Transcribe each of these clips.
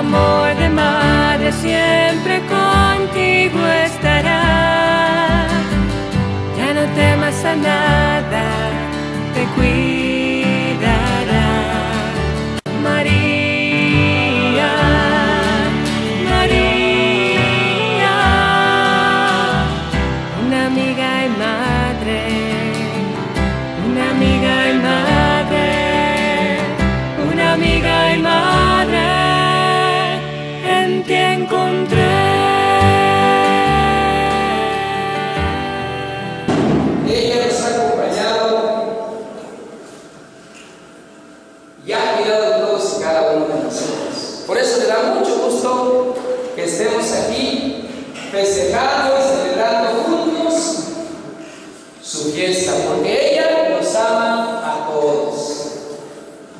amor de madre siempre contigo estará. Ya no temas a nada, te cuidará.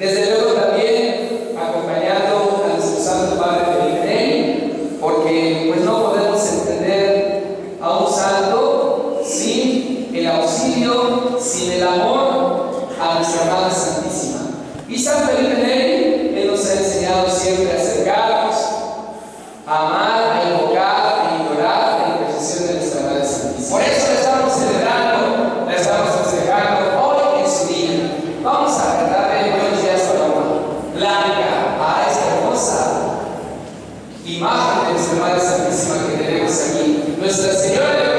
Desde luego también acompañando a nuestro Santo Padre Felipe porque pues no podemos entender a un santo sin el auxilio, sin el amor a nuestra Madre Santísima. Y San Felipe Neri, él nos ha enseñado siempre a acercarnos, a amar, Nuestra Señora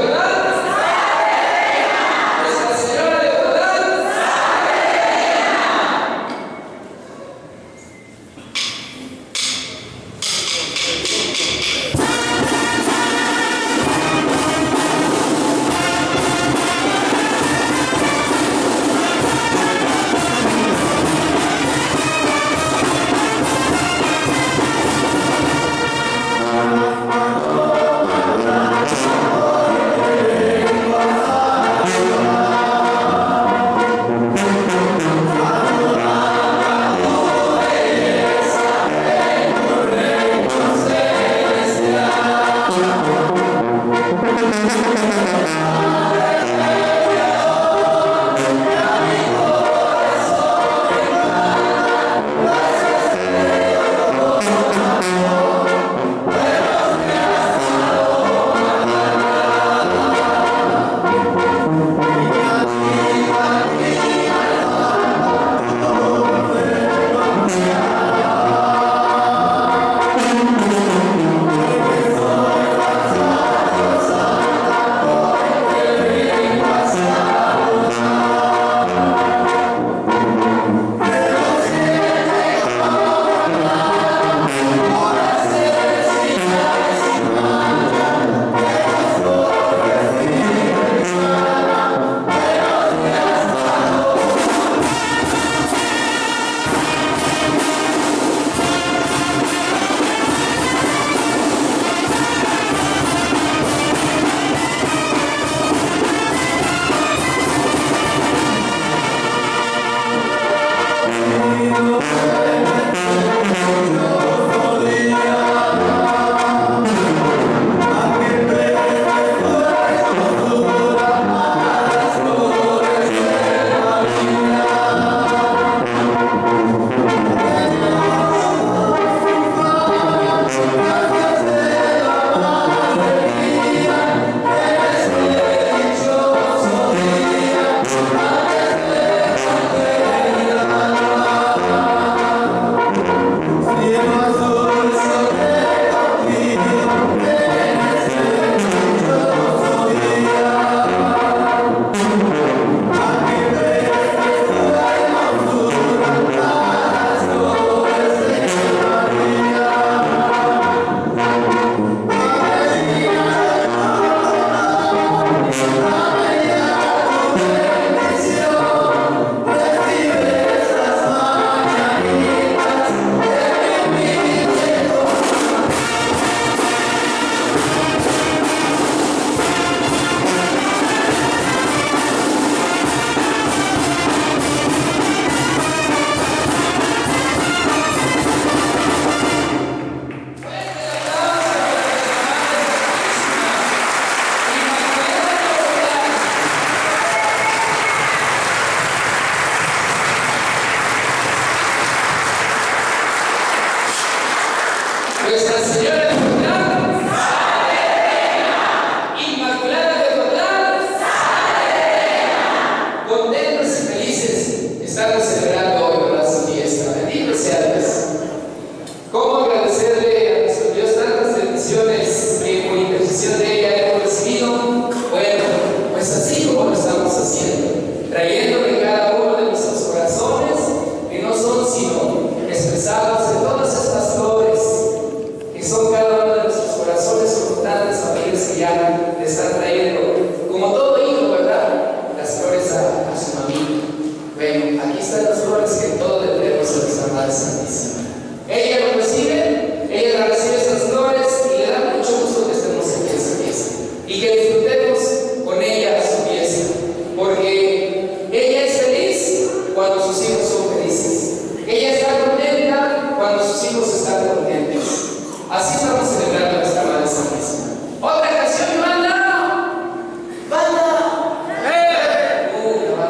Zero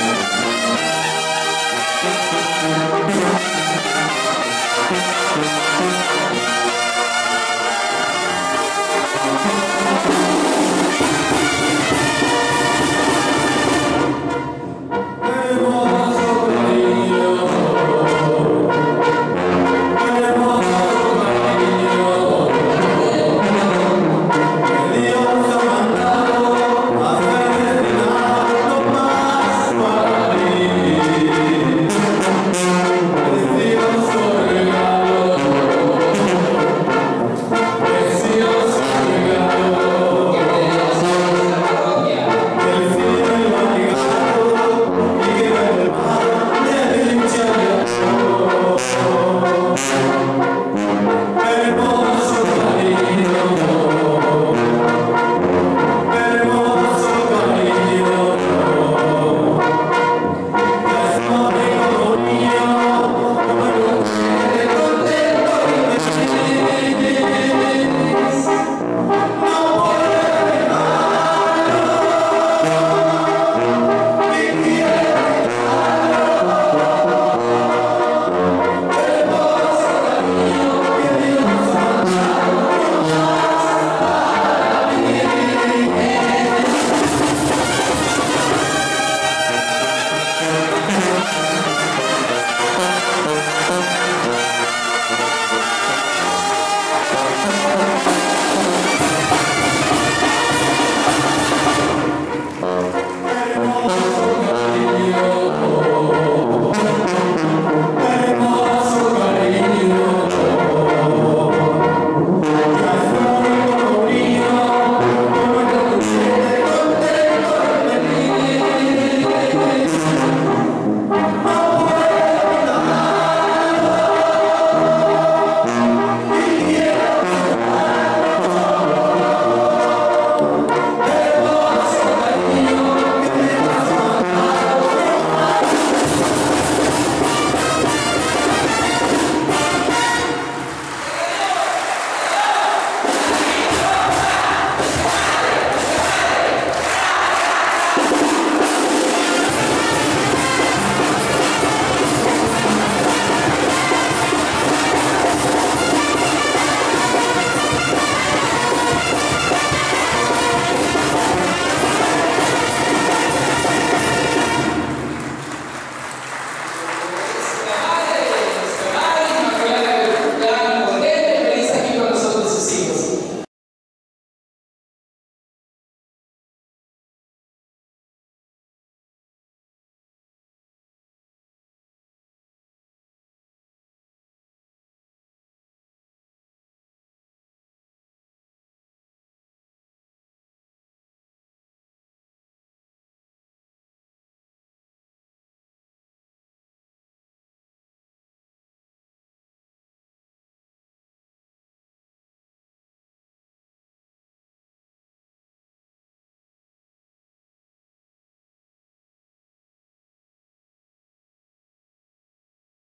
Música